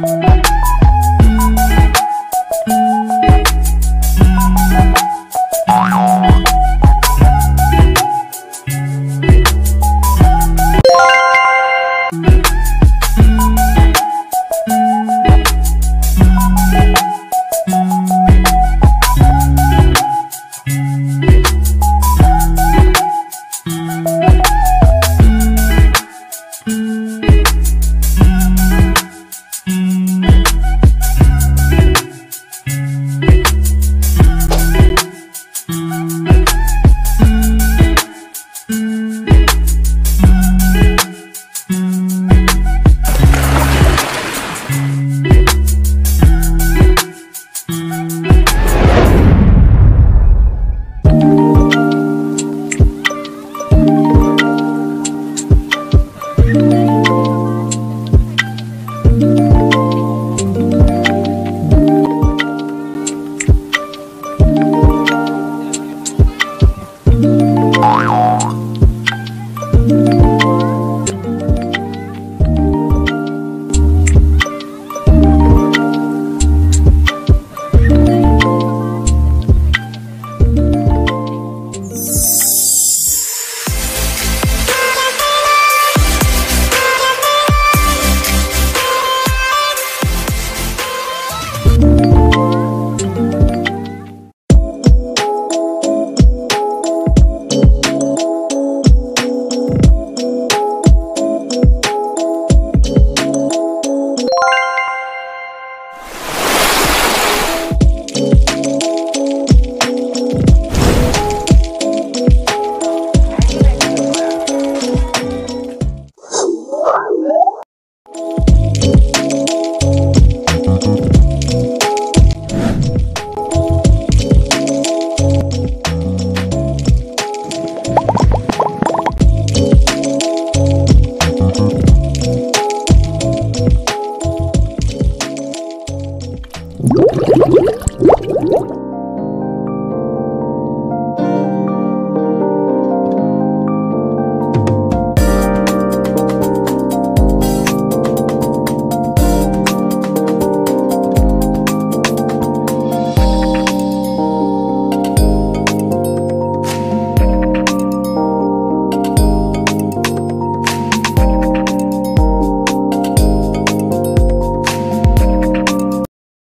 Bye.